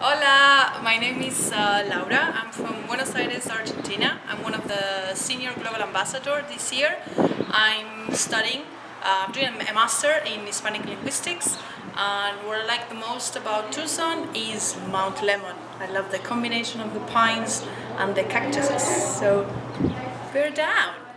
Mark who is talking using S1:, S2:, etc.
S1: Hola, my name is uh, Laura. I'm from Buenos Aires, Argentina. I'm one of the senior global ambassadors this year. I'm studying, uh, I'm doing a master in Hispanic linguistics and what I like the most about Tucson is Mount Lemmon. I love the combination of the pines and the cactuses, so bear down.